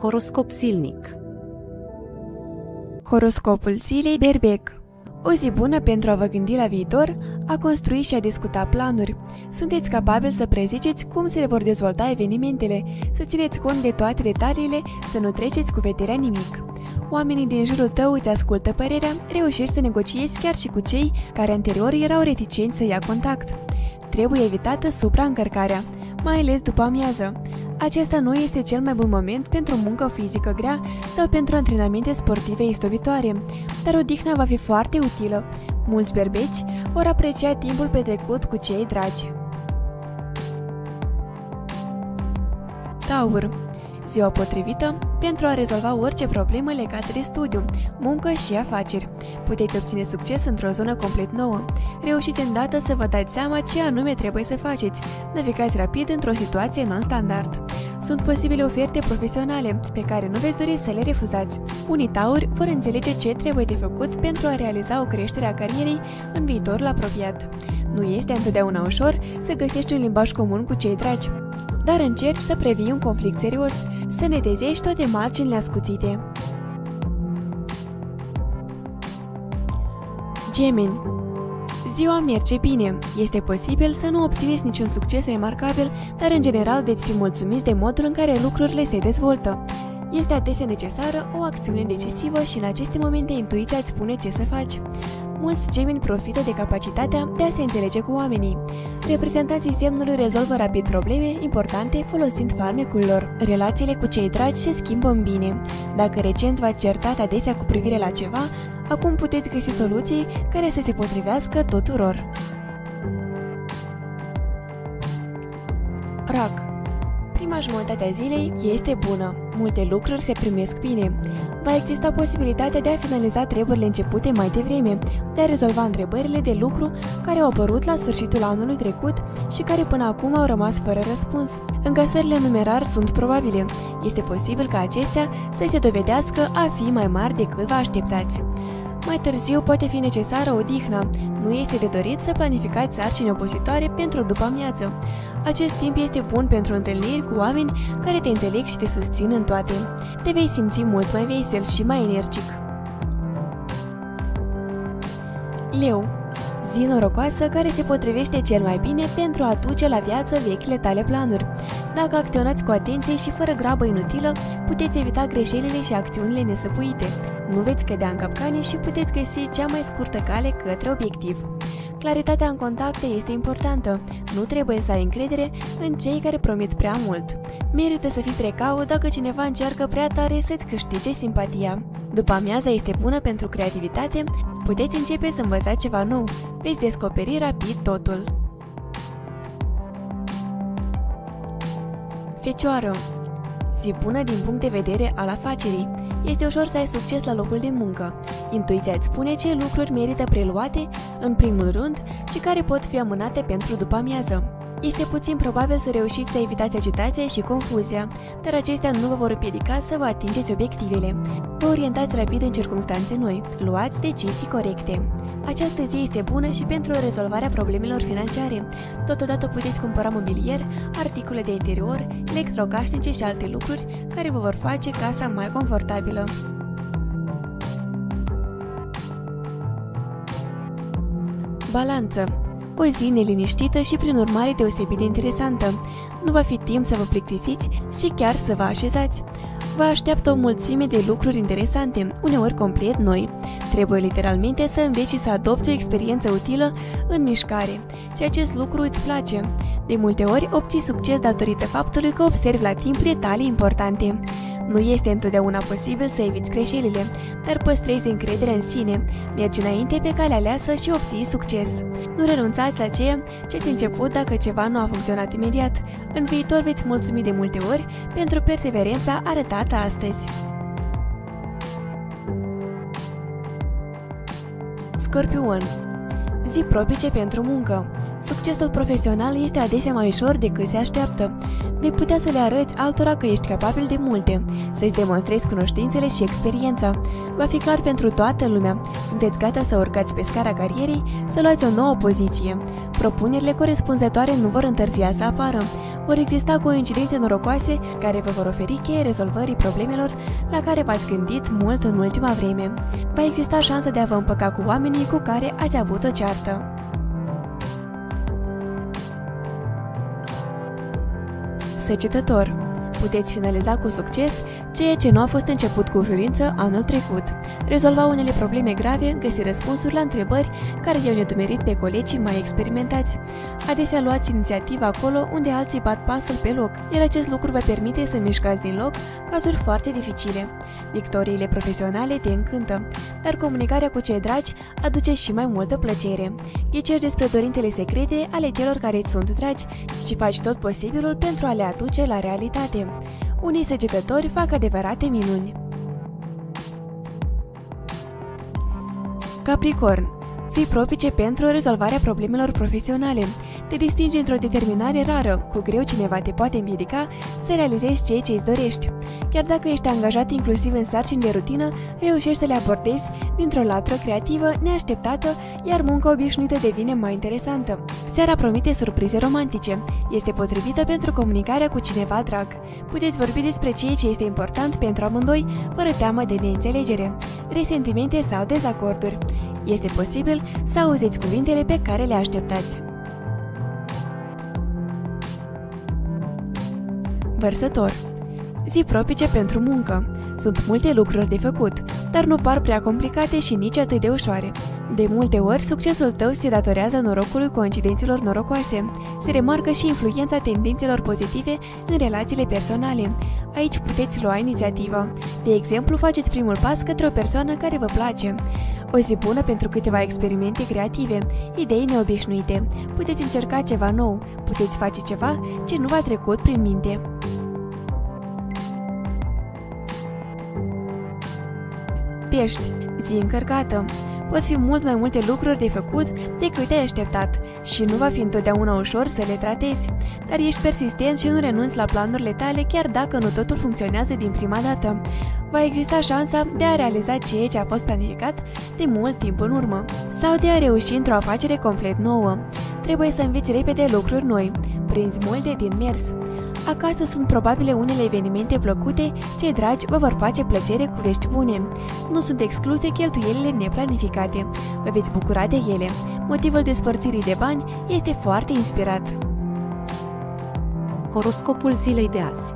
Horoscop silnic Horoscopul zilei berbec o zi bună pentru a vă gândi la viitor, a construi și a discuta planuri. Sunteți capabili să preziceți cum se vor dezvolta evenimentele, să țineți cont de toate detaliile, să nu treceți cu vederea nimic. Oamenii din jurul tău îți ascultă părerea, reușești să negociezi chiar și cu cei care anterior erau reticenți să ia contact. Trebuie evitată supraîncărcarea, mai ales după amiază. Acesta nu este cel mai bun moment pentru muncă fizică grea sau pentru antrenamente sportive istovitoare, dar odihna va fi foarte utilă. Mulți berbeci vor aprecia timpul petrecut cu cei dragi. Taur ziua potrivită pentru a rezolva orice problemă legată de studiu, muncă și afaceri. Puteți obține succes într-o zonă complet nouă. Reușiți îndată să vă dați seama ce anume trebuie să faceți. Navigați rapid într-o situație non-standard. Sunt posibile oferte profesionale pe care nu veți dori să le refuzați. Unii tauri vor înțelege ce trebuie de făcut pentru a realiza o creștere a carierei în viitorul apropiat. Nu este întotdeauna ușor să găsești un limbaj comun cu cei dragi, dar încerci să previi un conflict serios, să netezești toate marginile ascuțite. Gemini Ziua merge bine. Este posibil să nu obțineți niciun succes remarcabil, dar în general veți fi mulțumiți de modul în care lucrurile se dezvoltă. Este adesea necesară o acțiune decisivă și în aceste momente intuiția îți spune ce să faci. Mulți gemeni profită de capacitatea de a se înțelege cu oamenii. Reprezentanții semnului rezolvă rapid probleme importante folosind farmecul lor. Relațiile cu cei dragi se schimbă în bine. Dacă recent v-ați certat adesea cu privire la ceva, acum puteți găsi soluții care să se potrivească tuturor. Rac Prima jumătate a zilei este bună. Multe lucruri se primesc bine. Va exista posibilitatea de a finaliza treburile începute mai devreme, de a rezolva întrebările de lucru care au apărut la sfârșitul anului trecut și care până acum au rămas fără răspuns. Încasările numerar sunt probabile. Este posibil ca acestea să se dovedească a fi mai mari decât vă așteptați. Mai târziu poate fi necesară o dihnă. Nu este de dorit să planificați sarcini opositoare pentru după amiază. Acest timp este bun pentru întâlniri cu oameni care te înțeleg și te susțin în toate. Te vei simți mult mai vesel și mai energic. Leu zi norocoasă care se potrivește cel mai bine pentru a duce la viață vechile tale planuri. Dacă acționați cu atenție și fără grabă inutilă, puteți evita greșelile și acțiunile nesăpuite. Nu veți cădea în capcane și puteți găsi cea mai scurtă cale către obiectiv. Claritatea în contacte este importantă. Nu trebuie să ai încredere în cei care promit prea mult. Merită să fii precaut dacă cineva încearcă prea tare să-ți câștige simpatia. După amiaza este bună pentru creativitate, puteți începe să învățați ceva nou. Veți descoperi rapid totul. Fecioară Zi bună din punct de vedere al afacerii. Este ușor să ai succes la locul de muncă. Intuiția îți spune ce lucruri merită preluate în primul rând și care pot fi amânate pentru după amiază. Este puțin probabil să reușiți să evitați agitația și confuzia, dar acestea nu vă vor împiedica să vă atingeți obiectivele. Vă orientați rapid în circunstanțe noi, luați decizii corecte. Această zi este bună și pentru rezolvarea problemelor financiare. Totodată puteți cumpăra mobilier, articole de interior, electrocasnice și alte lucruri care vă vor face casa mai confortabilă. Balanță o zi neliniștită și prin urmare deosebit de interesantă. Nu va fi timp să vă plictisiți și chiar să vă așezați. Vă așteaptă o mulțime de lucruri interesante, uneori complet noi. Trebuie literalmente să înveți și să adopți o experiență utilă în mișcare și acest lucru îți place. De multe ori obții succes datorită faptului că observi la timp detalii importante. Nu este întotdeauna posibil să eviți greșelile, dar păstrezi încredere în sine, mergi înainte pe calea aleasă și obții succes. Nu renunțați la ceea ce ți început dacă ceva nu a funcționat imediat. În viitor veți mulțumi de multe ori pentru perseverența arătată astăzi. Scorpion Zi propice pentru muncă Succesul profesional este adesea mai ușor decât se așteaptă. Vei putea să le arăți altora că ești capabil de multe, să-ți demonstrezi cunoștințele și experiența. Va fi clar pentru toată lumea. Sunteți gata să urcați pe scara carierei, să luați o nouă poziție. Propunerile corespunzătoare nu vor întârzia să apară. Vor exista coincidențe norocoase care vă vor oferi cheie rezolvării problemelor la care v-ați gândit mult în ultima vreme. Va exista șansa de a vă împăca cu oamenii cu care ați avut o ceartă. Săgetător puteți finaliza cu succes ceea ce nu a fost început cu ușurință anul trecut. Rezolva unele probleme grave, găsi răspunsuri la întrebări care i-au nedumerit pe colegii mai experimentați. Adesea luați inițiativa acolo unde alții bat pasul pe loc, iar acest lucru vă permite să mișcați din loc cazuri foarte dificile. Victoriile profesionale te încântă, dar comunicarea cu cei dragi aduce și mai multă plăcere. Ghiciți despre dorințele secrete ale celor care îți sunt dragi și faci tot posibilul pentru a le aduce la realitate. Unii săgetători fac adevărate minuni. Capricorn ții propice pentru rezolvarea problemelor profesionale. Te distingi într-o determinare rară, cu greu cineva te poate împiedica să realizezi ceea ce îți dorești. Chiar dacă ești angajat inclusiv în sarcini de rutină, reușești să le abordezi dintr-o latră creativă, neașteptată, iar munca obișnuită devine mai interesantă. Seara promite surprize romantice. Este potrivită pentru comunicarea cu cineva drag. Puteți vorbi despre ceea ce este important pentru amândoi, fără teamă de neînțelegere, resentimente sau dezacorduri. Este posibil să auziți cuvintele pe care le așteptați. Vărsător Zi propice pentru muncă. Sunt multe lucruri de făcut, dar nu par prea complicate și nici atât de ușoare. De multe ori, succesul tău se datorează norocului coincidențelor norocoase. Se remarcă și influența tendințelor pozitive în relațiile personale. Aici puteți lua inițiativa. De exemplu, faceți primul pas către o persoană care vă place. O zi bună pentru câteva experimente creative, idei neobișnuite. Puteți încerca ceva nou, puteți face ceva ce nu v-a trecut prin minte. Pești, zi încărcată. Pot fi mult mai multe lucruri de făcut decât te-ai așteptat și nu va fi întotdeauna ușor să le tratezi, dar ești persistent și nu renunți la planurile tale chiar dacă nu totul funcționează din prima dată. Va exista șansa de a realiza ceea ce a fost planificat de mult timp în urmă sau de a reuși într-o afacere complet nouă. Trebuie să înveți repede lucruri noi, prinzi multe din mers. Acasă sunt probabile unele evenimente plăcute, cei dragi vă vor face plăcere cu vești bune. Nu sunt excluse cheltuielile neplanificate. Vă veți bucura de ele. Motivul despărțirii de bani este foarte inspirat. Horoscopul zilei de azi